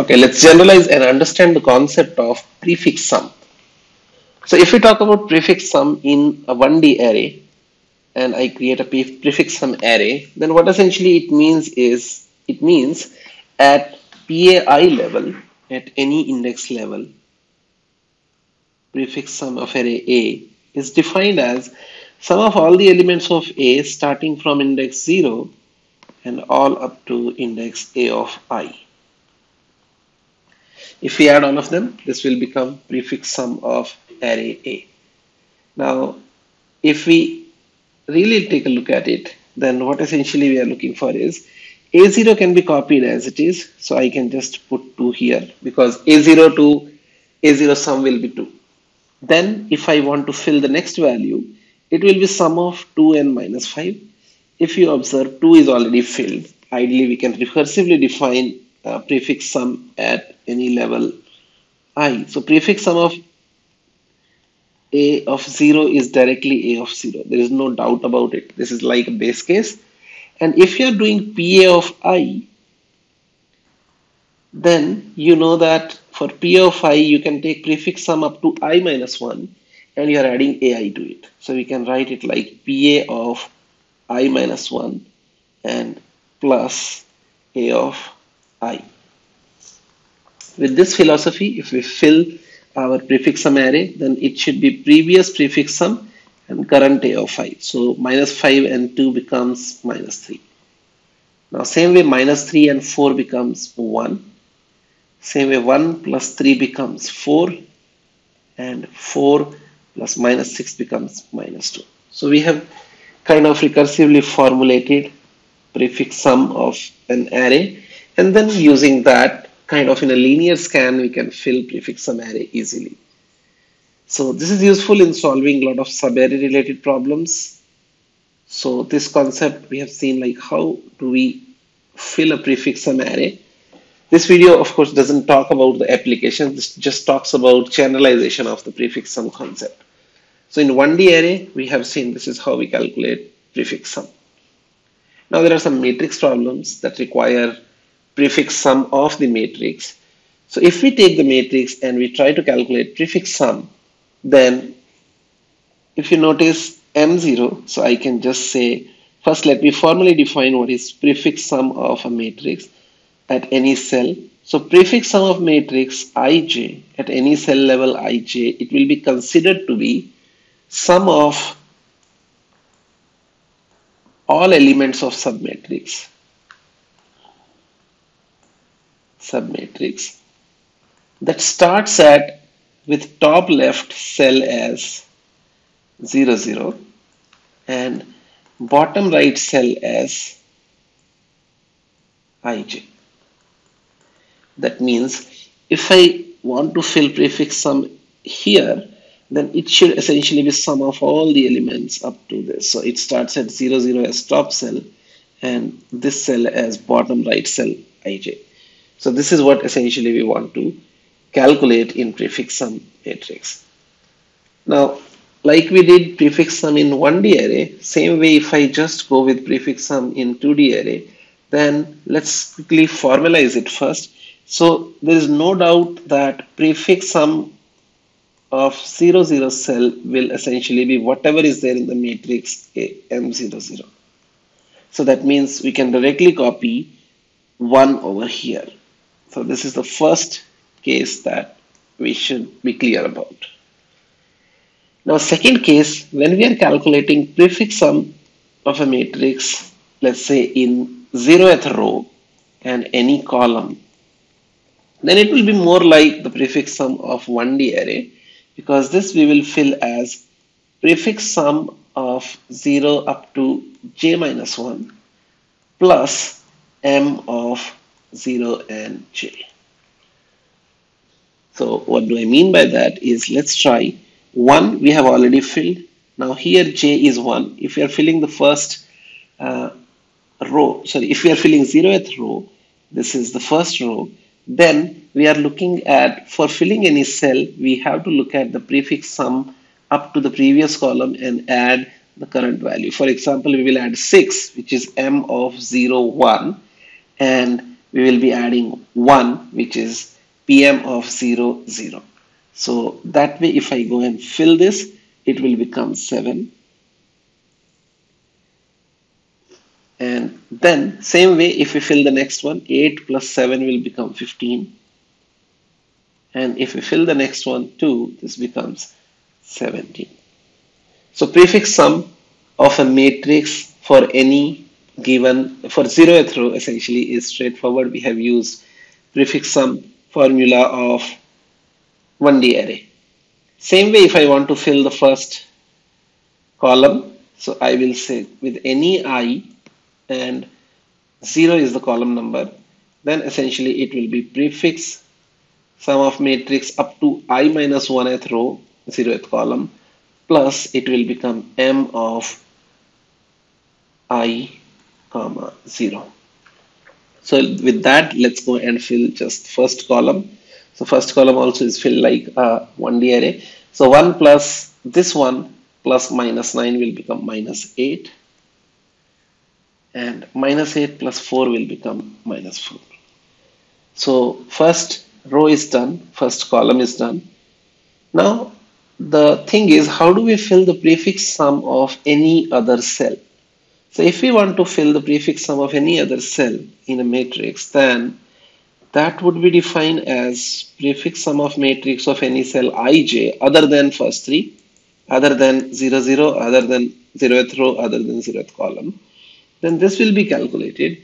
Okay, let's generalize and understand the concept of prefix sum. So if we talk about prefix sum in a 1D array and I create a prefix sum array, then what essentially it means is, it means at PAI level, at any index level, prefix sum of array A is defined as sum of all the elements of A starting from index 0 and all up to index A of i. If we add all of them, this will become prefix sum of array A. Now, if we really take a look at it, then what essentially we are looking for is A0 can be copied as it is. So I can just put 2 here because A0 to A0 sum will be 2. Then if I want to fill the next value, it will be sum of 2 and minus 5. If you observe 2 is already filled, ideally we can recursively define uh, prefix sum at any level i. So prefix sum of a of 0 is directly a of 0. There is no doubt about it. This is like a base case. And if you are doing PA of i, then you know that for PA of i, you can take prefix sum up to i minus 1 and you are adding ai to it. So we can write it like PA of i minus 1 and plus a of i. With this philosophy, if we fill our prefix sum array, then it should be previous prefix sum and current a of 5. So minus 5 and 2 becomes minus 3. Now same way minus 3 and 4 becomes 1. Same way 1 plus 3 becomes 4 and 4 plus minus 6 becomes minus 2. So we have kind of recursively formulated prefix sum of an array and then using that kind of in a linear scan we can fill prefix sum array easily. So this is useful in solving a lot of subarray related problems. So this concept we have seen like how do we fill a prefix sum array. This video of course doesn't talk about the application, this just talks about generalization of the prefix sum concept. So in 1D array we have seen this is how we calculate prefix sum. Now there are some matrix problems that require prefix sum of the matrix. So if we take the matrix and we try to calculate prefix sum, then if you notice M0, so I can just say, first let me formally define what is prefix sum of a matrix at any cell. So prefix sum of matrix ij at any cell level ij, it will be considered to be sum of all elements of submatrix submatrix that starts at with top left cell as 0 0 and bottom right cell as ij that means if I want to fill prefix sum here then it should essentially be sum of all the elements up to this. So it starts at 0, 0 as top cell and this cell as bottom right cell ij. So this is what essentially we want to calculate in prefix sum matrix. Now, like we did prefix sum in 1D array, same way if I just go with prefix sum in 2D array, then let's quickly formalize it first. So there is no doubt that prefix sum of 0 0 cell will essentially be whatever is there in the matrix M00. So that means we can directly copy 1 over here. So this is the first case that we should be clear about. Now second case, when we are calculating prefix sum of a matrix, let's say in 0th row and any column, then it will be more like the prefix sum of 1D array because this we will fill as prefix sum of 0 up to j minus 1 plus m of 0 and j. So what do I mean by that is let's try 1 we have already filled. Now here j is 1. If we are filling the first uh, row, sorry, if we are filling 0th row, this is the first row, then we are looking at, for filling any cell, we have to look at the prefix sum up to the previous column and add the current value. For example, we will add 6, which is m of 0, 1, and we will be adding 1 which is pm of 0 0 so that way if I go and fill this it will become 7 and then same way if we fill the next one 8 plus 7 will become 15 and if we fill the next one 2 this becomes 17 so prefix sum of a matrix for any given for zeroth row essentially is straightforward. We have used prefix sum formula of 1D array. Same way if I want to fill the first column so I will say with any i and 0 is the column number then essentially it will be prefix sum of matrix up to i minus 1th row 0th column plus it will become m of i comma 0 so with that let's go and fill just first column. So first column also is filled like uh, a 1d array. So 1 plus this one plus minus 9 will become minus 8 and minus 8 plus 4 will become minus 4 so first row is done. First column is done. Now the thing is how do we fill the prefix sum of any other cell so if we want to fill the prefix sum of any other cell in a matrix then that would be defined as prefix sum of matrix of any cell ij other than first three other than 0 0 other than 0th row other than 0th column then this will be calculated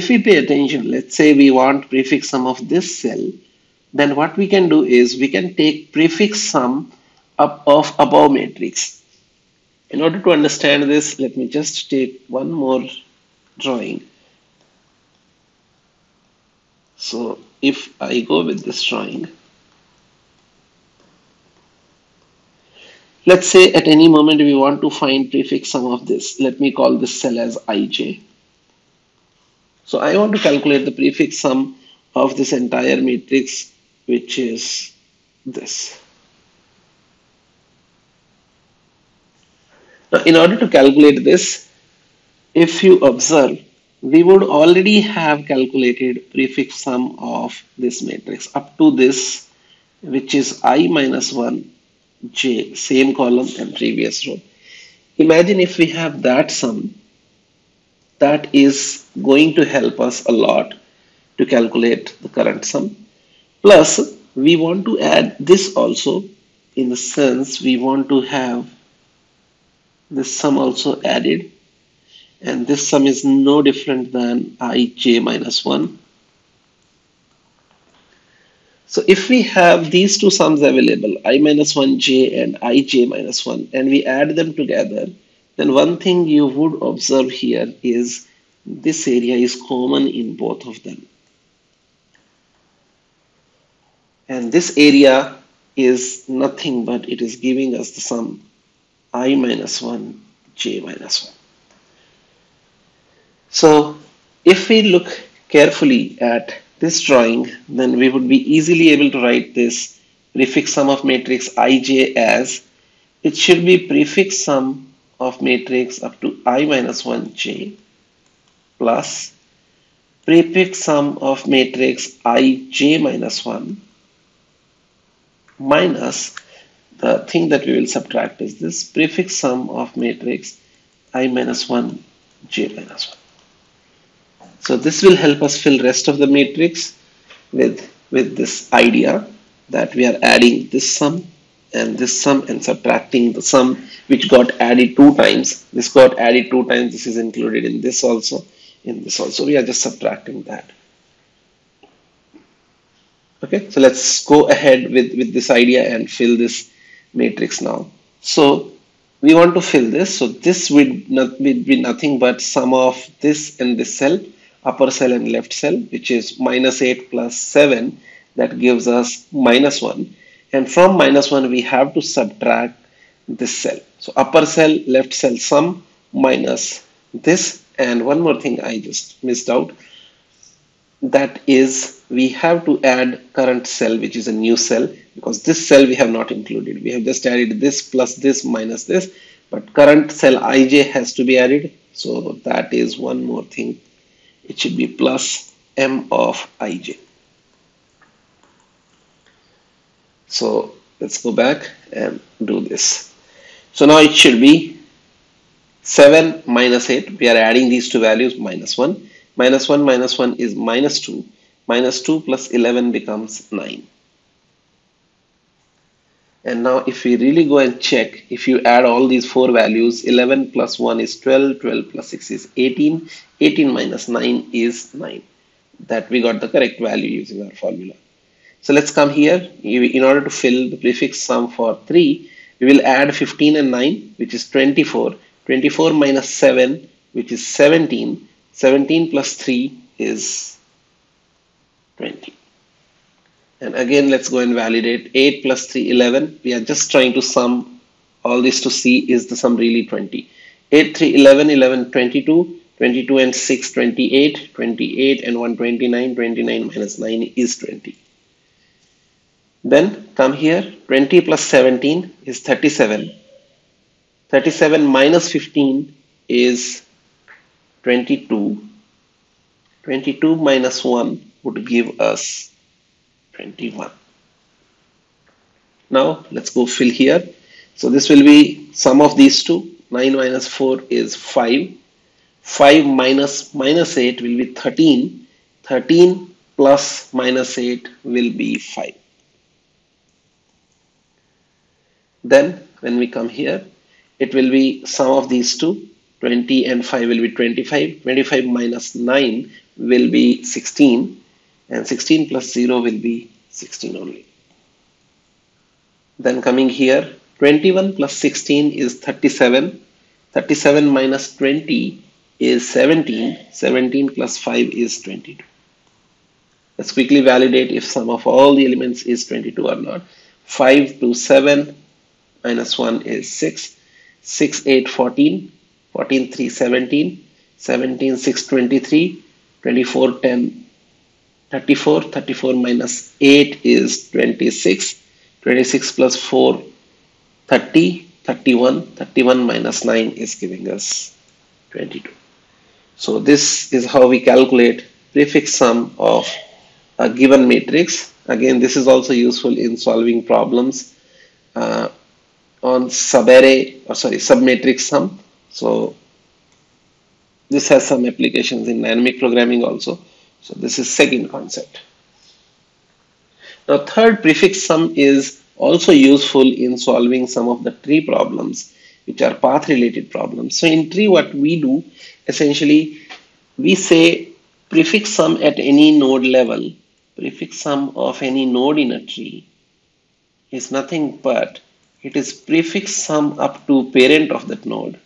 if we pay attention let's say we want prefix sum of this cell then what we can do is we can take prefix sum up of above matrix. In order to understand this, let me just take one more drawing. So if I go with this drawing, let's say at any moment we want to find prefix sum of this. Let me call this cell as ij. So I want to calculate the prefix sum of this entire matrix which is this. Now, in order to calculate this, if you observe, we would already have calculated prefix sum of this matrix up to this, which is i minus 1 j, same column and previous row. Imagine if we have that sum, that is going to help us a lot to calculate the current sum. Plus, we want to add this also in the sense we want to have this sum also added and this sum is no different than ij minus 1. So if we have these two sums available, i minus 1j and ij minus 1, and we add them together, then one thing you would observe here is this area is common in both of them. and this area is nothing but it is giving us the sum i minus 1 j minus 1 so if we look carefully at this drawing then we would be easily able to write this prefix sum of matrix ij as it should be prefix sum of matrix up to i minus 1 j plus prefix sum of matrix i j minus 1 minus the thing that we will subtract is this prefix sum of matrix i minus 1 j minus 1 so this will help us fill rest of the matrix with with this idea that we are adding this sum and this sum and subtracting the sum which got added two times. This got added two times this is included in this also in this also. We are just subtracting that. Okay so let's go ahead with with this idea and fill this matrix now. So we want to fill this. So this would not be, be nothing but sum of this and this cell upper cell and left cell which is minus 8 plus 7 that gives us minus 1 and from minus 1 we have to subtract this cell. So upper cell left cell sum minus this. And one more thing I just missed out. That is we have to add current cell which is a new cell because this cell we have not included we have just added this plus this minus this but current cell ij has to be added so that is one more thing it should be plus m of ij So let's go back and do this. So now it should be 7 minus 8. We are adding these two values minus 1. Minus 1 minus 1 is minus 2. Minus 2 plus 11 becomes 9. And now if we really go and check, if you add all these four values, 11 plus 1 is 12, 12 plus 6 is 18, 18 minus 9 is 9. That we got the correct value using our formula. So let's come here. In order to fill the prefix sum for 3, we will add 15 and 9, which is 24. 24 minus 7, which is 17. 17 plus 3 is 20. And again, let's go and validate 8 plus 3, 11. We are just trying to sum all this to see is the sum really 20. 8, 3, 11, 11, 22. 22 and 6, 28. 28 and 1, 29. 29 minus 9 is 20. Then come here, 20 plus 17 is 37. 37 minus 15 is 22. 22 minus 1 would give us 21. Now let's go fill here. So this will be sum of these two. 9 minus 4 is 5. 5 minus minus 8 will be 13. 13 plus minus 8 will be 5. Then when we come here, it will be sum of these two. 20 and 5 will be 25. 25 minus 9 will be 16. And 16 plus 0 will be 16 only. Then coming here, 21 plus 16 is 37. 37 minus 20 is 17. 17 plus 5 is 22. Let's quickly validate if sum of all the elements is 22 or not. 5 to 7 minus 1 is 6. 6, 8, 14. 14, 3, 17. 17, 6, 23. 24, 10, 34. 34 minus 8 is 26. 26 plus 4, 30. 31. 31 minus 9 is giving us 22. So this is how we calculate prefix sum of a given matrix. Again, this is also useful in solving problems uh, on subarray or sorry submatrix sum so this has some applications in dynamic programming also so this is second concept. Now third prefix sum is also useful in solving some of the tree problems which are path related problems. So in tree what we do essentially we say prefix sum at any node level prefix sum of any node in a tree is nothing but it is prefix sum up to parent of that node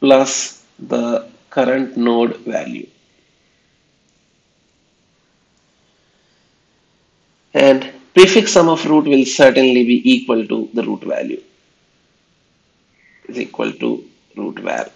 plus the current node value. And prefix sum of root will certainly be equal to the root value is equal to root var.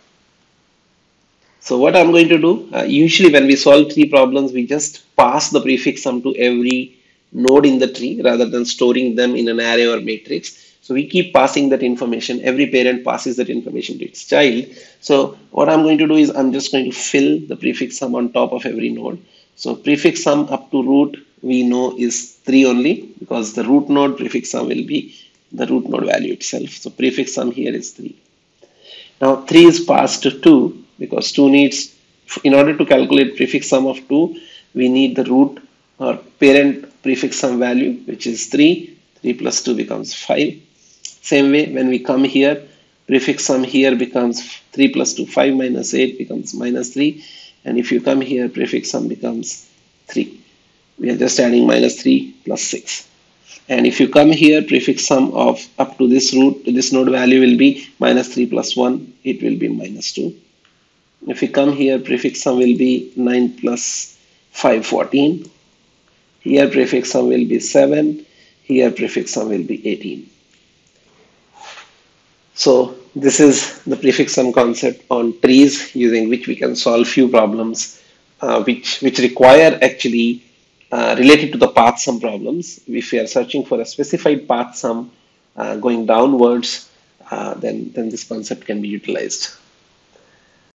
So what I'm going to do, uh, usually when we solve tree problems, we just pass the prefix sum to every node in the tree rather than storing them in an array or matrix. So we keep passing that information. Every parent passes that information to its child. So what I'm going to do is I'm just going to fill the prefix sum on top of every node. So prefix sum up to root we know is 3 only because the root node prefix sum will be the root node value itself. So prefix sum here is 3. Now 3 is passed to 2 because 2 needs, in order to calculate prefix sum of 2, we need the root or parent prefix sum value which is 3 3 plus 2 becomes 5 same way when we come here prefix sum here becomes 3 plus 2 5 minus 8 becomes minus 3 and if you come here prefix sum becomes 3 we are just adding minus 3 plus 6 and if you come here prefix sum of up to this root this node value will be minus 3 plus 1 it will be minus 2 if you come here prefix sum will be 9 plus 5 14 here prefix sum will be 7. Here prefix sum will be 18. So this is the prefix sum concept on trees using which we can solve few problems uh, which, which require actually uh, related to the path sum problems. If we are searching for a specified path sum uh, going downwards, uh, then, then this concept can be utilized.